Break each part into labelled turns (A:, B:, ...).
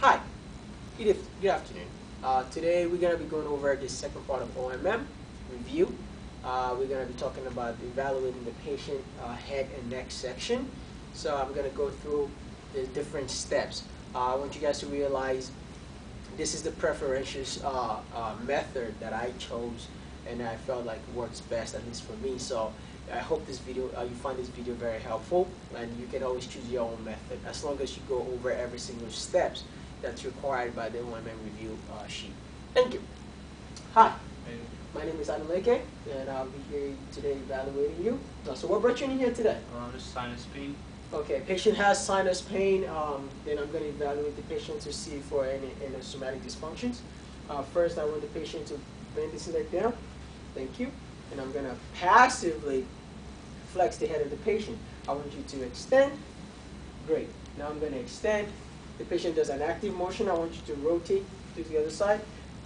A: Hi, good, good afternoon. Uh, today we're going to be going over the second part of OMM review. Uh, we're going to be talking about evaluating the patient uh, head and neck section. So I'm going to go through the different steps. Uh, I want you guys to realize this is the preferential uh, uh, method that I chose and I felt like works best, at least for me. So I hope this video, uh, you find this video very helpful, and you can always choose your own method as long as you go over every single steps that's required by the OMM review uh, sheet. Thank you. Hi, my name is Adeleke, and I'll be here today evaluating you. Uh, so what brought you in here today?
B: Um, just sinus pain.
A: Okay, patient has sinus pain, um, then I'm going to evaluate the patient to see for any, any somatic dysfunctions. Uh, first, I want the patient to bend his neck down. Thank you. And I'm going to passively flex the head of the patient. I want you to extend. Great. Now I'm going to extend. The patient does an active motion. I want you to rotate to the other side.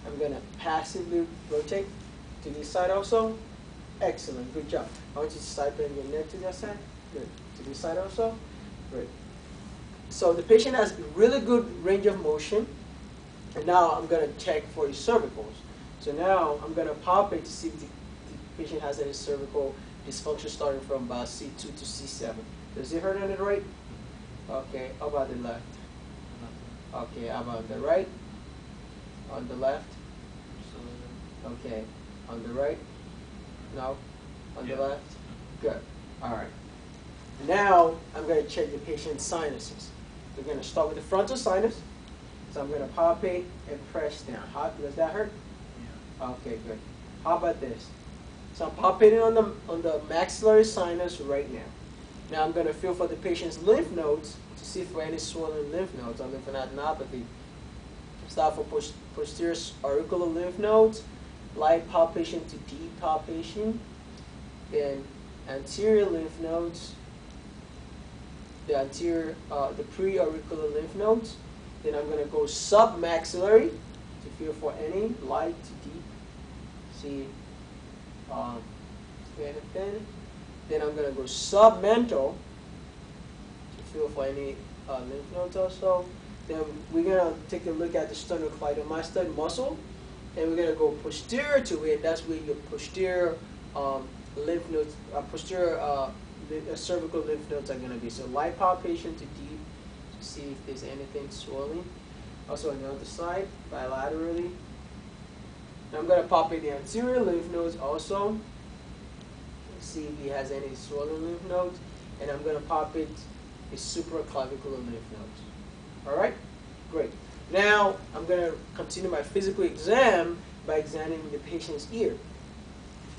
A: I'm going to passively rotate to this side also. Excellent. Good job. I want you to side bend your neck to the other side. Good. To this side also. Great. So the patient has a really good range of motion. And now I'm going to check for his cervicals. So now I'm going to palpate to see if the, the patient has any cervical dysfunction starting from about C2 to C7. Does it hurt on the right? Mm-hmm. Okay, how about the left? Okay, how about the right? On the left? Okay, on the right? No? On
B: Yeah.
A: the left? Good. All right. Now I'm going to check the patient's sinuses. We're going to start with the frontal sinus. So I'm going to palpate and press down. How, does that hurt?
B: Yeah.
A: Okay, good. How about this? So I'm palpating on the, on the maxillary sinus right now. Now I'm going to feel for the patient's lymph nodes to see for any swollen lymph nodes or lymphadenopathy. Start for post, posterior auricular lymph nodes, light palpation to deep palpation, then anterior lymph nodes, the anterior, uh, the pre-auricular lymph nodes. Then I'm going to go submaxillary to feel for any light to deep. See um, anything. Then I'm going to go submental to feel for any uh, lymph nodes also. Then we're going to take a look at the sternocleidomastoid muscle. And we're going to go posterior to it. That's where your posterior um, lymph nodes, uh, posterior uh, uh, cervical lymph nodes are going to be. So light palpation to deep to see if there's anything swelling. Also on the other side, bilaterally. Now I'm going to palpate the anterior lymph nodes also. See if he has any swollen lymph nodes. And I'm going to palpate his supraclavicular lymph nodes. All right? Great. Now I'm going to continue my physical exam by examining the patient's ear.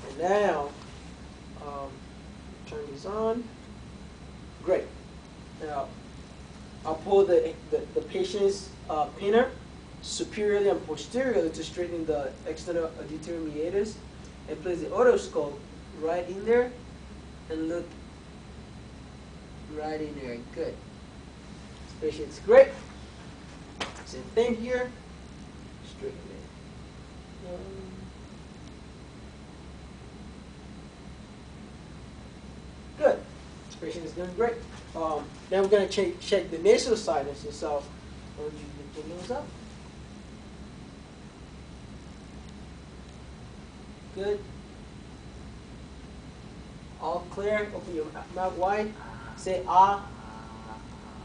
A: And now, um, turn these on. Great. Now, I'll pull the, the, the patient's uh, pinna superiorly and posteriorly to straighten the external auditory meatus and place the otoscope right in there and look right in there. Good. Patient's great. Same thing here. Straighten it. Good. Patient is doing great. Um, now we're going to check, check the nasal sinuses. So, why don't you lift nose up? Good. Clear. Open your mouth wide. Say ah.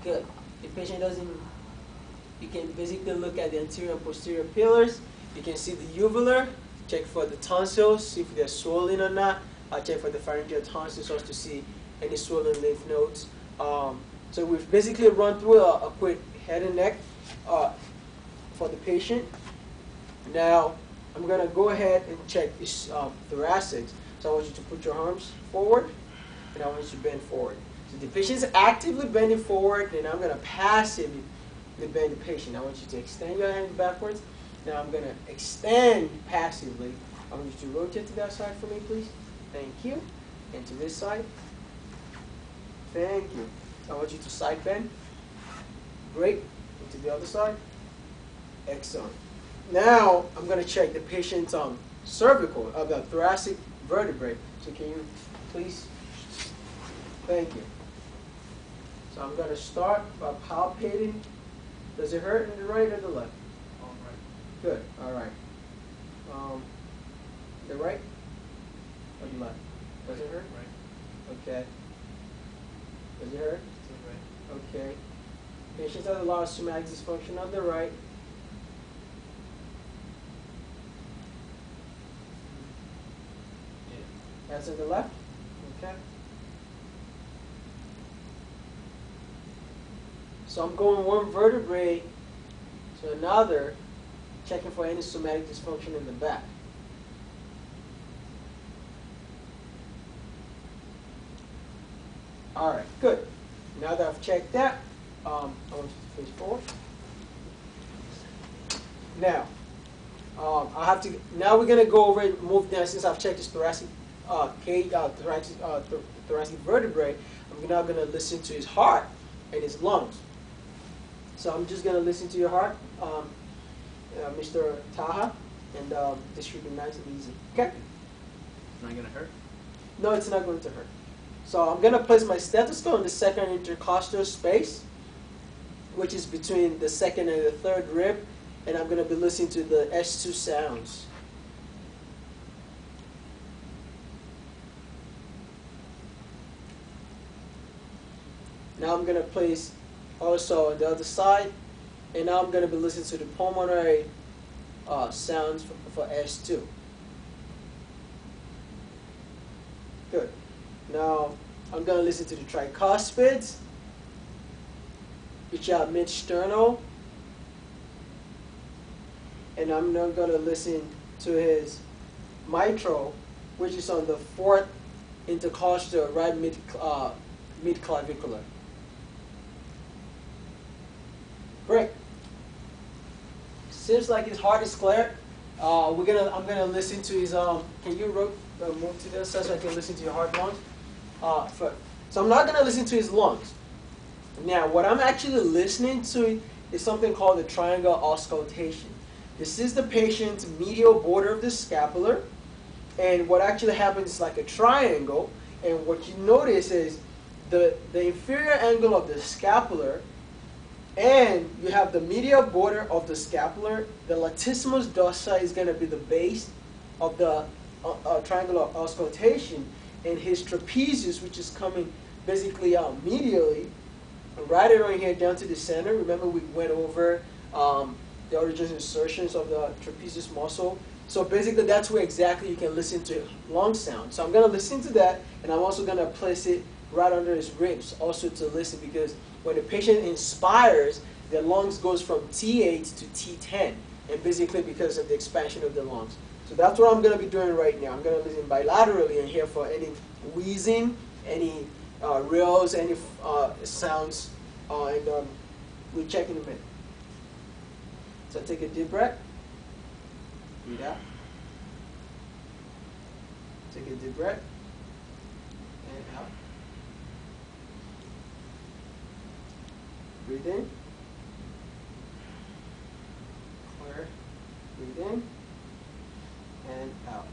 A: Good. The patient doesn't, you can basically look at the anterior and posterior pillars. You can see the uvula. Check for the tonsils, see if they're swollen or not. I check for the pharyngeal tonsils also to see any swollen lymph nodes. Um, so we've basically run through a, a quick head and neck uh, for the patient. Now, I'm going to go ahead and check this um, thoracic. So I want you to put your arms forward, and I want you to bend forward. So the patient is actively bending forward, and I'm going to passively bend the patient. I want you to extend your hand backwards. Now I'm going to extend passively. I want you to rotate to that side for me, please. Thank you. And to this side. Thank you. I want you to side bend. Great. And to the other side. Excellent. Now I'm going to check the patient's um, cervical, of the thoracic vertebrae. So can you please? Thank you. So I'm going to start by palpating Does it hurt in the right or the left?
B: All right.
A: Good. All right. Um, the right or the left? Does it hurt?
B: Right.
A: Okay. Does it hurt?
B: Right.
A: Okay. Patients have a lot of somatic dysfunction on the right.
B: Yeah.
A: That's on the left. Okay. So I'm going one vertebrae to another, checking for any somatic dysfunction in the back. All right, good. Now that I've checked that, um, I want you to face forward. Now, um, I have to. Now we're gonna go over and move down. Since I've checked this thoracic uh, uh, thoracic, uh, th- thoracic vertebrae, I'm now gonna listen to his heart and his lungs. So I'm just gonna listen to your heart, um, uh, Mr. Taha, and um, this should be nice and easy. Okay?
B: It's not gonna hurt.
A: No, it's not going to hurt. So I'm going to place my stethoscope in the second intercostal space, which is between the second and the third rib, and I'm going to be listening to the S2 sounds. Now I'm going to place also on the other side, and now I'm going to be listening to the pulmonary uh, sounds for, for S2. Good. Now I'm going to listen to the tricuspids, which are mid-sternal, and I'm now going to listen to his mitral, which is on the fourth intercostal, right mid uh, mid clavicular. Great. Seems like his heart is clear. Uh, we're gonna. I'm gonna listen to his. Um. Can you ro- uh, move to the side so I can listen to your heart lungs? Uh, for, so I'm not gonna listen to his lungs. Now, what I'm actually listening to is something called the triangle auscultation. This is the patient's medial border of the scapular, and what actually happens is like a triangle. And what you notice is the the inferior angle of the scapular and you have the medial border of the scapular. The latissimus dorsi is going to be the base of the uh, uh, triangular auscultation. And his trapezius, which is coming basically out medially, right around here down to the center. Remember we went over um, the origins insertions of the trapezius muscle. So basically that's where exactly you can listen to lung sound. So I'm going to listen to that, and I'm also going to place it right under his ribs also to listen because when the patient inspires, the lungs goes from T8 to T10, and basically because of the expansion of the lungs. So that's what I'm going to be doing right now. I'm going to listen bilaterally and hear for any wheezing, any uh, any uh, sounds, uh, and um, we'll check in a minute. So take a deep breath. Breathe out. Take a deep breath. And out. Breathe in. Clear. Breathe in. And out.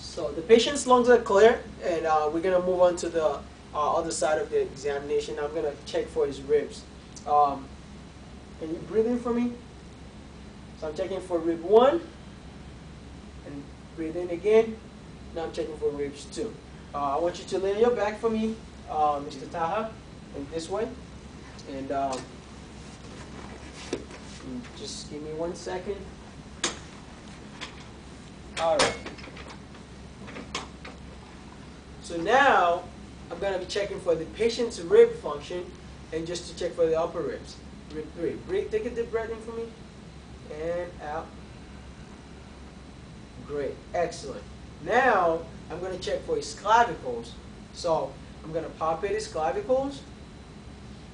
A: So the patient's lungs are clear, and uh, we're gonna move on to the uh, other side of the examination. I'm gonna check for his ribs. Um, can you breathe in for me? So I'm checking for rib one, and breathe in again. Now I'm checking for ribs two. Uh, I want you to lay on your back for me, uh, Mr. Taha, and this way. And um, just give me one second. All right. So now I'm going to be checking for the patient's rib function and just to check for the upper ribs. Rib three. Breathe, take a deep breath in for me. And out. Great. Excellent. Now I'm going to check for his clavicles. So I'm going to palpate his clavicles.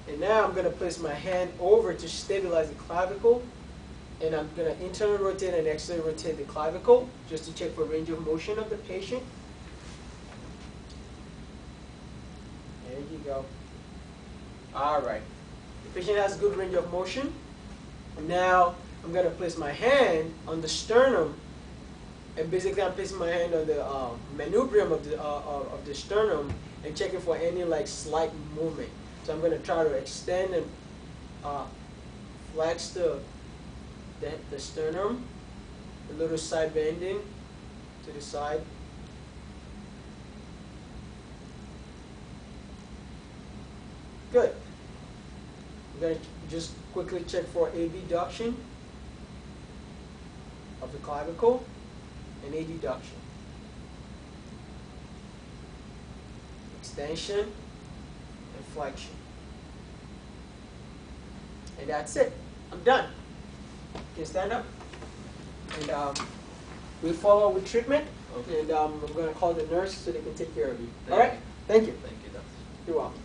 A: And now I'm going to place my hand over to stabilize the clavicle. And I'm going to internally rotate and externally rotate the clavicle just to check for range of motion of the patient. There you go. All right. The patient has good range of motion. Now I'm going to place my hand on the sternum. And basically I'm placing my hand on the uh, manubrium of the, uh, of the sternum and checking for any like slight movement. So I'm going to try to extend and uh, flex the, the, the sternum, a little side bending to the side. Good. I'm gonna just quickly check for abduction of the clavicle and adduction. Extension and. And that's it. I'm done. You can stand up. And um, we follow up with treatment.
B: Okay.
A: And um, I'm going to call the nurse so they can take care of you.
B: Thank
A: All right?
B: you.
A: Thank you.
B: Thank you, doctor.
A: You're welcome.